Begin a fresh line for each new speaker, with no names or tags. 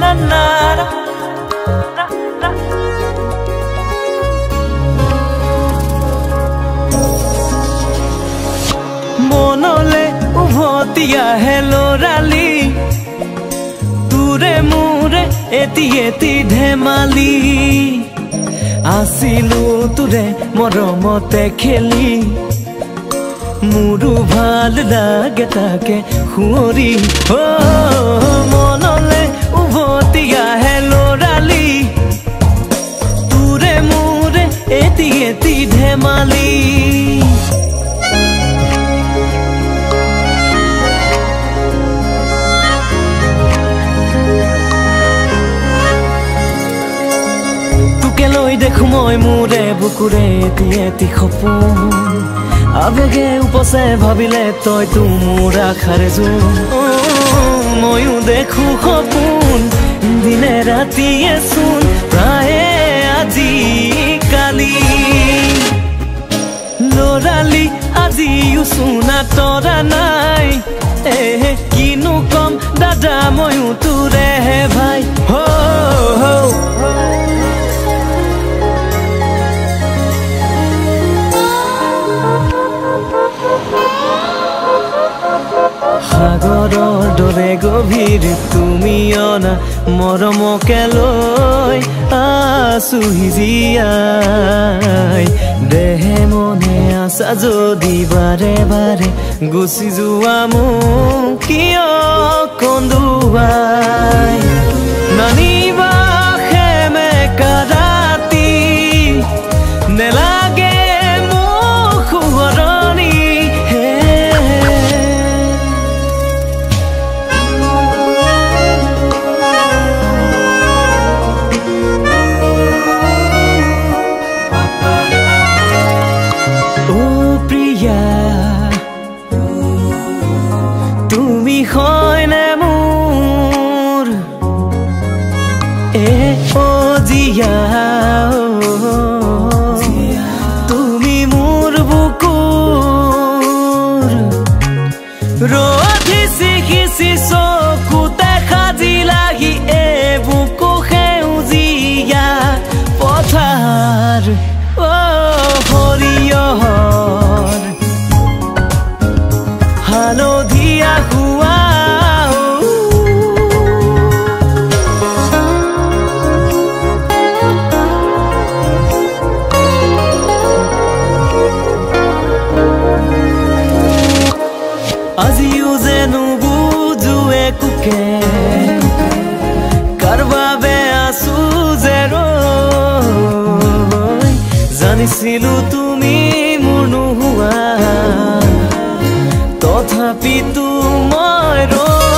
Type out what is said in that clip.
na na na মনলে উভতি আহে লৰালি তোৰে মোৰে এটি এটি ধেমালি আছিলো তোৰে মৰমতে খেলি মোৰো ভালো লাগে তাকে সুঁৱৰি অ' মনলে আহে লৰালি তোৰে মোৰে এটি এটি ধেমালি তোকে লৈ দেখো মই মোৰে বুকুৰে এটি এটি সপোন আবেগে উপচে ভাবিলে তই তো মোৰ আশাৰে অ, ময়ো দেখো সপোন দিনে ৰাতিয়ে চোন প্ৰায়ে আজি কালি। লৰালি আজিও চোনা তৰা নাই। কিনো কম দাদা ময়ো তোৰেহে সাগৰৰ দৰে গভীৰ তুমি অনা মৰমকে লৈ আছো জীয়াই দেহে মনে আছা যদি বাৰে বাৰে গুচি যোৱা মোক কিয় ৰধি চিকিছি চকুতে সাজিলাহি এ বুকু সেউজীয়া পথাৰ আজিও যেনো বুজো একোকে। কাৰ বাবে আছো যে জানিছিলো তুমি মোৰ নোহোৱা। তথাপিতো মই ৰৈ।